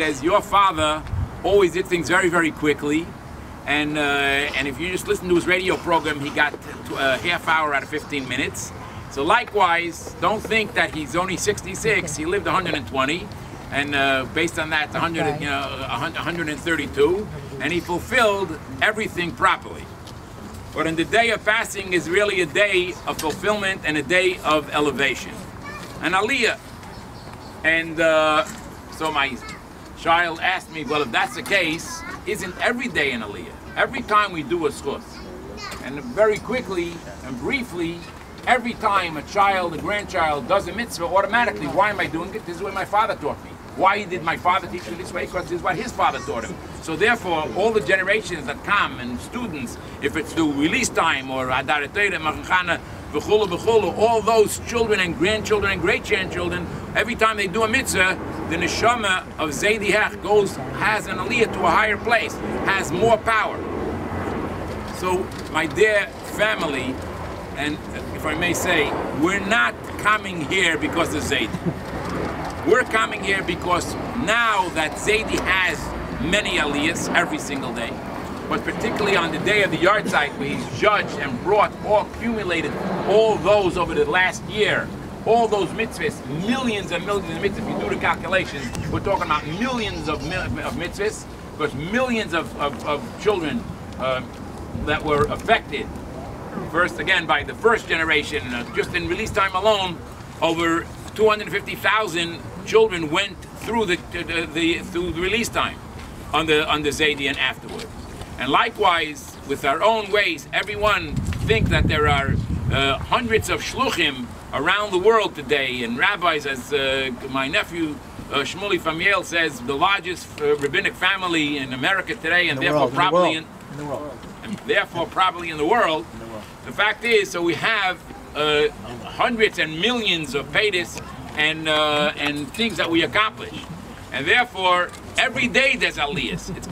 says your father always did things very, very quickly. And, uh, and if you just listen to his radio program, he got a half hour out of 15 minutes. So likewise, don't think that he's only 66. He lived 120, and uh, based on that, 100, you know, 132, and he fulfilled everything properly. But in the day of fasting is really a day of fulfillment and a day of elevation, and aliyah. And uh, so my child asked me, well, if that's the case, isn't every day an aliyah? Every time we do a schus. And very quickly and briefly, every time a child, a grandchild does a mitzvah, automatically, why am I doing it? This is what my father taught me. Why did my father teach me this way? Because this is what his father taught him. So therefore, all the generations that come and students, if it's the release time or Adaret Machana, all those children and grandchildren and great-grandchildren, every time they do a mitzvah, the neshama of Zaydihach goes, has an aliyah to a higher place, has more power. So, my dear family, and if I may say, we're not coming here because of Zayd. We're coming here because now that Zaidi has many aliyahs every single day, but particularly on the day of the yahrzeit where he's judged and brought all accumulated all those over the last year, all those mitzvahs, millions and millions of mitzvahs. If you do the calculations, we're talking about millions of, of mitzvahs, because millions of, of, of children uh, that were affected First, again, by the first generation, uh, just in release time alone, over 250,000 children went through the, the, the, through the release time on the on the afterwards. And likewise, with our own ways, everyone think that there are uh, hundreds of shluchim around the world today, and rabbis, as uh, my nephew uh, Shmuley Famiel says, the largest uh, rabbinic family in America today, and the therefore world, probably in, the world. in, the world. and therefore probably in the world. In The world. the fact is, so we have uh, hundreds and millions of paytas and uh, and things that we accomplish, and therefore every day there's aliyahs. It's